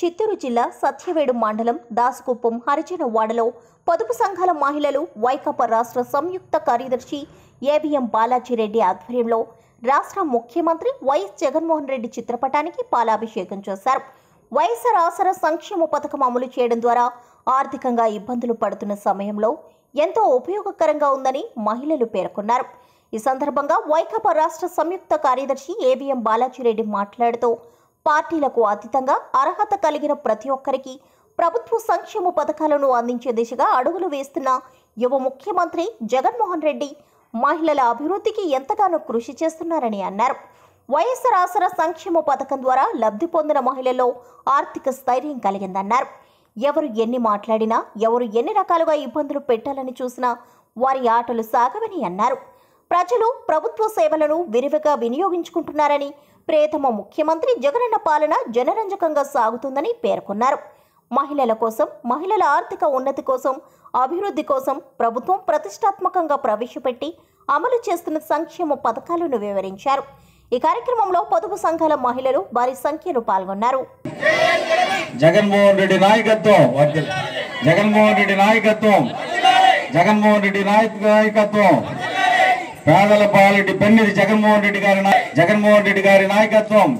చిత్తూరు జిల్లా సత్యవేడు మండలం దాసుకుప్పం హరిజన వాడలో పొదుపు సంఘాల మహిళలు వైకాపా రాష్ట్ర సంయుక్త కార్యదర్శి ఏబిఎం బాలాజీరెడ్డి ఆధ్వర్యంలో రాష్ట్ర ముఖ్యమంత్రి వైఎస్ జగన్మోహన్ రెడ్డి చిత్రపటానికి పాలాభిషేకం చేశారు. వైఎస్ఆర్ ఆసరా సంక్షేమ పథకం అమలు చేయడం ద్వారా ఆర్థికంగా ఇబ్బందులు పడుతున్న సమయంలో ఎంతో ఉపయోగకరంగా ఉందని మహిళలు పేర్కొన్నారు. ఈ సందర్భంగా వైకాపా రాష్ట్ర సంయుక్త కార్యదర్శి ఏబిఎం బాలాజీరెడ్డి మాట్లాడుతూ పార్టీలకు అతీతంగా అర్హత కలిగిన ప్రతి ఒక్కరికి ప్రభుత్వ సంక్షేమ పథకాలను అందించే దిశగా అడుగులు వేస్తున్న యువ ముఖ్యమంత్రి జగన్మోహన్ రెడ్డి మహిళల అభివృద్ధికి ఎంతగానో కృషి చేస్తున్నారని అన్నారు. వైఎస్ఆర్ ఆసరా సంక్షేమ పథకం ద్వారా లబ్ధి పొందిన మహిళల్లో ఆర్థిక స్థైర్యం కలిగిందన్నారు. ఎవరు ఎన్ని మాట్లాడినా ఎవరు ఎన్ని రకాలుగా ఇబ్బందులు పెట్టాలని చూసినా వారి ఆటలు సాగవని అన్నారు. ప్రజలు ప్రభుత్వ సేవలను విరివిగా వినియోగించుకుంటున్నారని ప్రేతమ ముఖ్యమంత్రి జగనన్న పాలన జనరంజకంగా సాగుతుందని పేర్కొన్నారు. మహిళల కోసం మహిళల ఆర్థిక ఉన్నతి కోసం అభివృద్ధి కోసం ప్రభుత్వం ప్రతిష్టాత్మకంగా ప్రవేశపెట్టి అమలు చేస్తున్న సంక్షేమ పథకాలను వివరించారు. ఈ కార్యక్రమంలో పొదుపు సంఘాల మహిళలు భారీ సంఖ్యలో పాల్గొన్నారు. జగన్మోహన్ రెడ్డి నాయకత్వం జగన్మోహన్ రెడ్డి నాయకత్వం. జగన్మోహన్ రెడ్డి నాయకత్వం. పేదల పాలిటి పెన్నిది జగన్మోహన్ రెడ్డి గారి జగన్మోహన్ రెడ్డి గారి నాయకత్వం.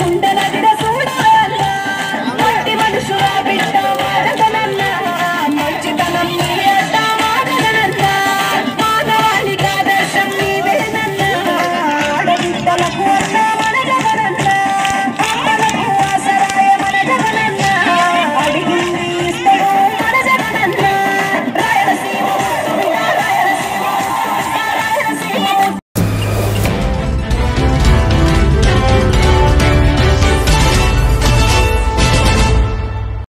ಗುಂಡ